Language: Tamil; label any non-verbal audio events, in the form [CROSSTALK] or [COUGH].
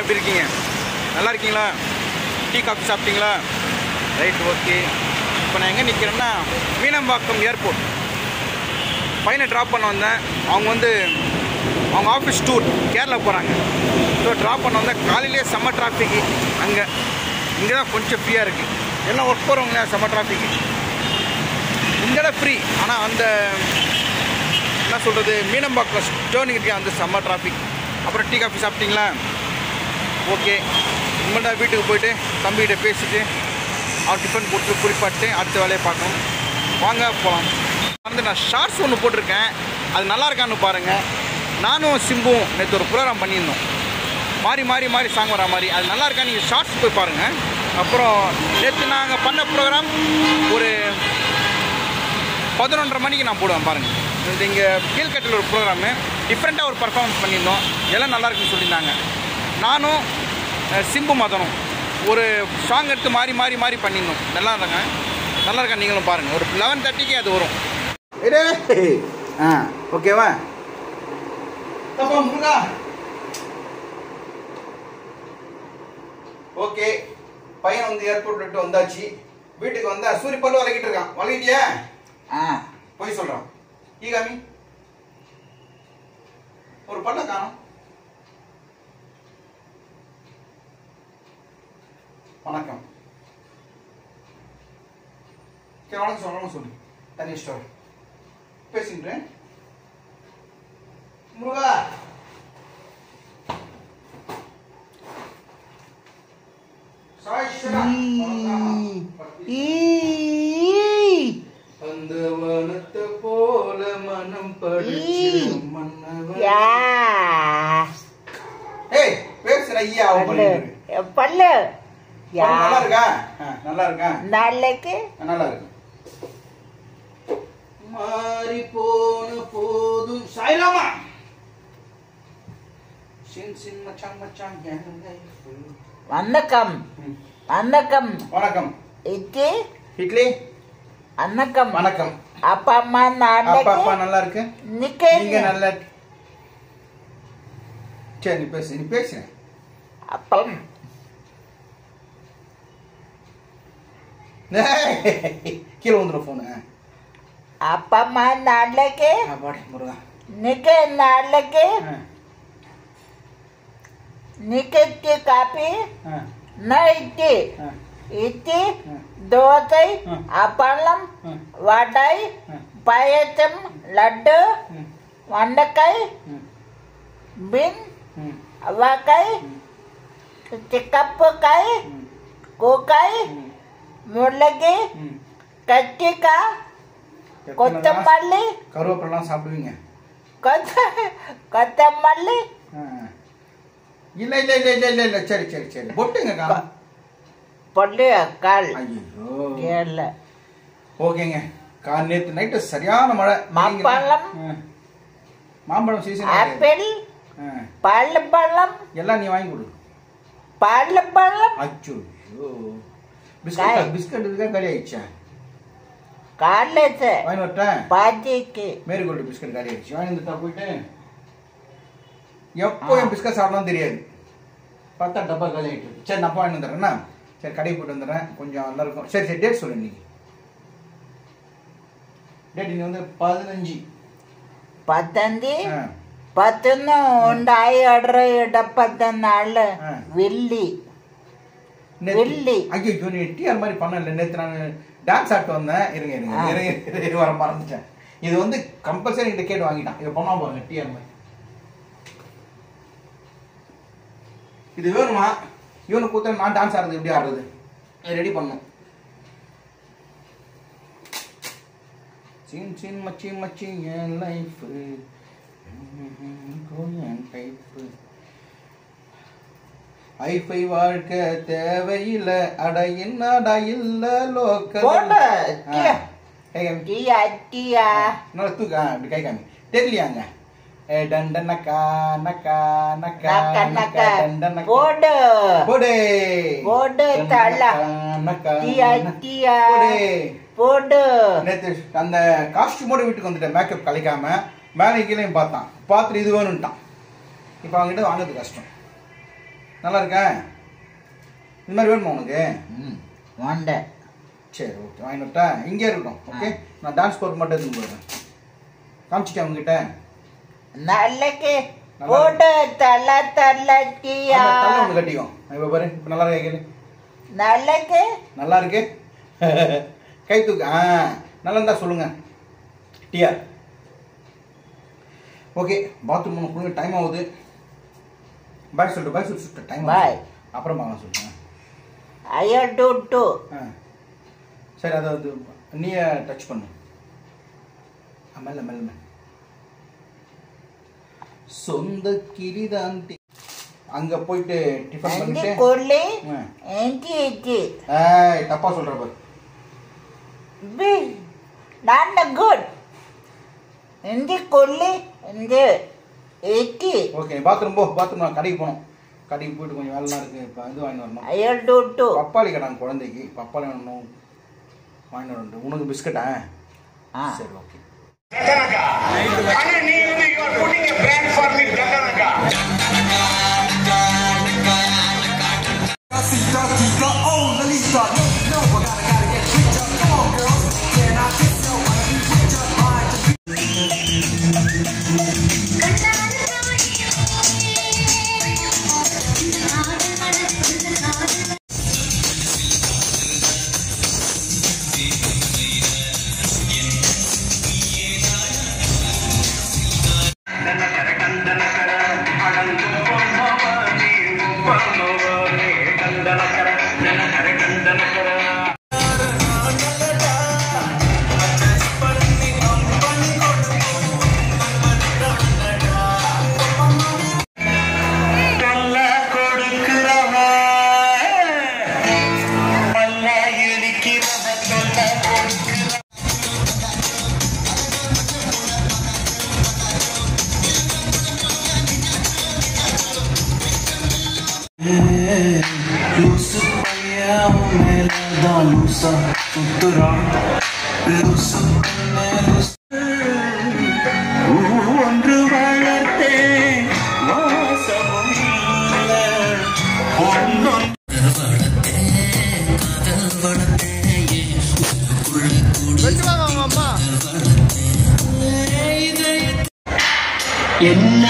எல்லாம் எப்படி இருக்கீங்க? நல்லா இருக்கீங்களா? டீ காஃபி சாப்பிட்டீங்களா? Right okay. இப்போ நான் எங்கே நிற்கிறேன்னா மீனம்பாக்கம் ஏர்போர்ட். பையனை ட்ராப் பண்ண வந்தேன். அவங்க வந்து அவங்க ஆஃபீஸ் டூர் கேரளா போகிறாங்க ஸோ ட்ராப் பண்ண வந்தேன். காலையிலே செம்ம டிராஃபிக்கு அங்கே. இங்கே தான் கொஞ்சம் ஃப்ரீயாக இருக்குது எல்லாம் ஒர்க் போகிறவங்க செம்ம டிராஃபிக்கு இங்கே தான் ஃப்ரீ ஆனால் அந்த என்ன சொல்கிறது மீனம்பாக்கம் டேர்னிங் இருக்கு அந்த செம்ம டிராஃபிக் அப்புறம் டீ காஃபி சாப்பிட்டீங்களா? ஓகே. இனிமேல் வீட்டுக்கு போயிட்டு தம்பிகிட்ட பேசிட்டு அவர் டிஃபன் கொடுத்து குறிப்பாட்டு அடுத்த வேலையை பார்க்கணும். வாங்க போகலாம் வந்து நான் ஷார்ட்ஸ் ஒன்று போட்டிருக்கேன். அது நல்லா இருக்கான்னு பாருங்கள் நானும் சிம்பும் நேற்று ஒரு ப்ரோக்ராம் பண்ணியிருந்தோம். மாறி மாறி மாறி சாங் வரா மாதிரி. அது நல்லா இருக்கா? நீங்கள் ஷார்ட்ஸ் போய் பாருங்கள் அப்புறம் நேற்று நாங்கள் பண்ண ப்ரோக்ராம் ஒரு பதினொன்றரை மணிக்கு நான் போடுவேன் பாருங்கள் இந்த இங்கே கீழ்கட்டில் ஒரு ப்ரோக்ராமு டிஃப்ரெண்ட்டாக ஒரு பர்ஃபார்மன்ஸ் பண்ணியிருந்தோம். எல்லாம் நல்லா இருக்குன்னு சொல்லியிருந்தாங்க. நானும் சிம்பு மதனும் ஒரு சாங் எடுத்து மாறி மாறி மாறி பண்ணியிருந்தோம். நல்லா இருந்தாங்க. நல்லா இருக்கா? நீங்களும் பாருங்கள் ஒரு லெவன் தேர்ட்டிக்கு அது வரும். ஆ ஓகேவா? முருகா. ஓகே. பையன் வந்து ஏர்போர்ட் விட்டு வந்தாச்சு. வீட்டுக்கு வந்தா சூரிய பல்லு வளக்கிட்டு இருக்கான். வளக்கிட்டியா? ஆ. போய் சொல்றான். ஈகாமி ஒரு பல்ல காணும். வணக்கம். சரி வணக்கம் சொல்லணும் சொல்லு தனி ஸ்டோரி பேசிக்கிறேன் முருகா. அந்த வனத்தை போல மனம் படிச்சு மன்னவன். ஏய் பேசுற ஐயா பல்லு நல்லா இருக்கா நல்லா இருக்கா நாளைக்கு ஆ, நல்லா இருக்கு மாறி போன போதும். சாய்ராமா? சின் சின் மச்சான் மச்சான். வணக்கம். வணக்கம். வணக்கம். இட்லி? இட்லி? வணக்கம். வணக்கம். அப்பா அம்மா அப்பா அப்பா நாளைக்கு நல்லா இருக்கு நிக்க நீங்க நல்லா சரி நீ பேசு நீ பேசுறேன் அப்பம். கீழே வந்துடும் ஃபோனு அப்பா அம்மா நாளைக்கு பாடி முருகா நிக்க நாளைக்கு ஆ, நிக்கி காப்பி ஆ, நைட்டி ஆ, இட்லி ஆ. தோசை ம். அப்பளம் ம். வடை ம். பாயசம் லட்டு ம், வண்டக்காய் ம், பின் ம், அவக்காய் சிக்கப்புக்காய் ம், கூக்காய் ம், முள்ளகி ம். கத்திரிக்காய் கொத்தமல்லி கருவேப்பிலாம் சாப்பிடுவீங்க? கொத்த கொத்தமல்லி. இல்ல இல்ல இல்ல இல்ல இல்ல இல்ல. சரி சரி சரி. பொட்டுங்க பொல்லு கால் ஐயோ ஓகேங்க. கா நேத்து நைட்டு சரியான மழை. மாம்பழம். மாம்பழம் சீசன் ஆப்பிள். பழம். எல்லாம் நீ வாங்கி கொடு. பழம். அச்சோ काय? बिस्किट बिस्किट काय गाडी यायच्या கார்லெஸ் வாங்கி வரட்டேன் பாஜிக்கு பிஸ்கட் காலி வாங்கி வந்துட்டா போயிட்டு. எப்போ என் பிஸ்கட் தெரியாது. பார்த்தா டப்பா காலி சரி நான் வாங்கி சரி கடைக்கு போயிட்டு வந்துடுறேன். கொஞ்சம் நல்லா இருக்கும். சரி சரி சொல்லு இன்னைக்கு. டேட் இன்னைக்கு வந்து பதினஞ்சு. పద్దెనిమిది ஆ, పద్దెనిమిది ఉండాయి అడరు డెబ్బద్దెనిమిది నాళ్ళు வெள்ளி. ஐயோ நீ டிஆர் மாதிரி பண்ணல. நேற்று நான் டான்ஸ் ஆட்டு வந்தேன். இருங்க இருங்க வர மறந்துட்டேன். இது வந்து கம்பல்சரி டிக்கெட் வாங்கிட்டான். இதை பண்ணா பாருங்க டிஆர் மாதிரி. இது வேணுமா? இவனை கூத்த நான் டான்ஸ் ஆடுறது எப்படி ஆடுறது? ரெடி பண்ணும் சின் சின் மச்சி மச்சி என் லைஃப் என் டைப்பு ஐஃபை வாழ்க்க தேவையில்ல அடையின் அடையில்ல லோக்க கை காமி. தெரியலையாங்க? டண்டனக்கா நக்கா நக்கா நக்கா டண்டனக்கா போடு. போடு. போடு தள்ள நக்கா டியா டியா போடு. போடு. நேத்து அந்த காஸ்டியூமோட வீட்டுக்கு வந்துட்டேன் மேக்கப் கலைக்காம. மேலே கீழே பார்த்தான். பார்த்துட்டு இது வேணும்ட்டான். இப்போ அவங்ககிட்ட வாங்குறது கஷ்டம். நல்லா இருக்கா இந்த மாதிரி வேணுமா உனக்கு? ம் வாண்ட. சரி ஓகே. வாங்கி விட்டா இங்கே இருக்கட்டும் ஓகே? நான் டான்ஸ் கோர்ஸ் மட்டும் எடுத்துன்னு போயிடுறேன். காமிச்சிட்டேன் அவங்ககிட்ட நல்லக்கு நல்லா போடு தல தலக்கியா அந்த தலை ஒன்று கட்டிக்கோ. இப்போ பாரு இப்போ நல்லா இருக்கா நல்லக்கு? நல்லா இருக்கு [LAUGHS] கை தூக்கு ஆ நல்லா இருந்தா சொல்லுங்க. டிஆர் ஓகே பாத்ரூம் கொடுங்க டைம் ஆகுது. பாய் சொல்லிட்டு பாய் சொல்லிட்டு டைம் Bye. அப்புறம் வாங்க சொல்லுங்க. ஐயோ டூ டூ சரி அதை அது நீ டச் பண்ணு மெல்ல மெல்ல. சொந்த கிரிதாந்தி அங்க போயிட்டு டிஃபன் பண்ணிட்டு கொல்லி ஆ. எஞ்சி எஞ்சி ஏய் தப்பா சொல்ற பாரு. பி நான் குட் எஞ்சி கொல்லி எஞ்சி. எக்கி. ஓகே பாத்ரூம் போ பாத்ரூம் நான் கடைக்கு போகணும். கடைக்கு போயிட்டு கொஞ்சம் வேலைலாம் இருக்கு இப்போ இது வாங்கி வரணும். ஐயோ டூ டூ. பப்பாளி கடை குழந்தைக்கு. பப்பாளி வேணும் வாங்கி வரணும். உனக்கு பிஸ்கட்டா ஆ? சரி ஓகே அண்ணா நீ வந்து you are putting a brand for me Gaganaka. தொல்ல என்ன